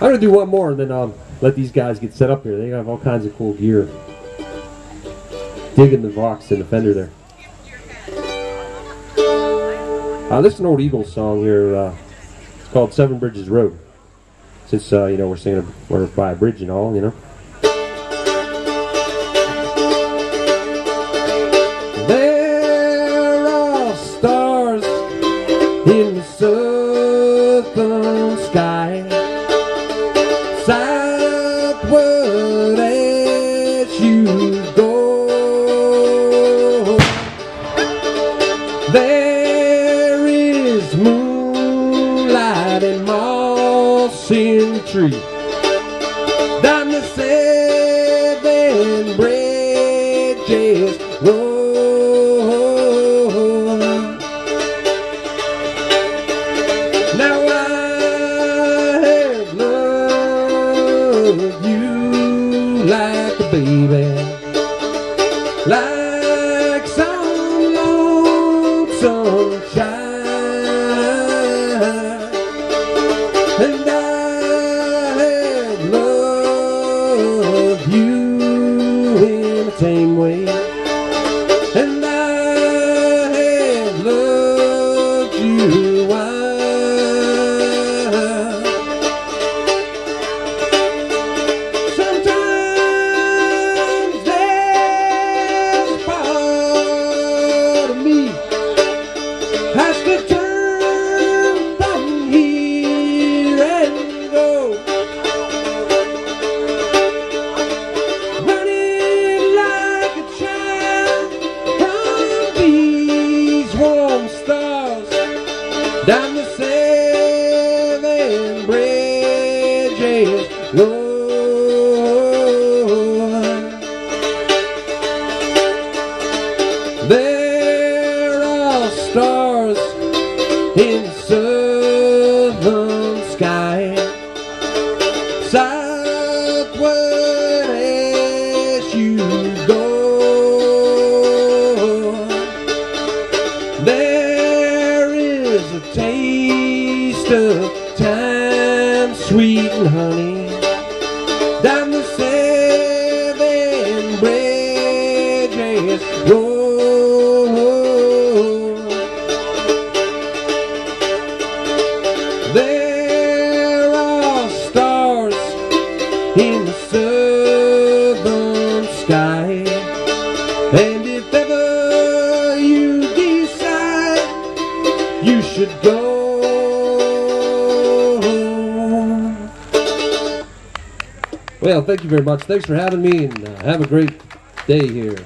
I'm gonna do one more and then I'll let these guys get set up here. They have all kinds of cool gear. Digging the Vox and the Fender there. Uh, this is an old Eagles song here. Uh, it's called Seven Bridges Road. Since uh, you know we're singing we're by a bridge and all, you know. There are stars in the southern sky. There is moonlight and moss in the tree. Down the seven bridges. Now I have loved you like a baby, like lonesome There are stars in the southern sky, southward as you go. There is a taste of time, sweet and honey, bridges road. There are stars in the southern sky, and if ever you decide you should go. Well, thank you very much. Thanks for having me, and uh, have a great day here.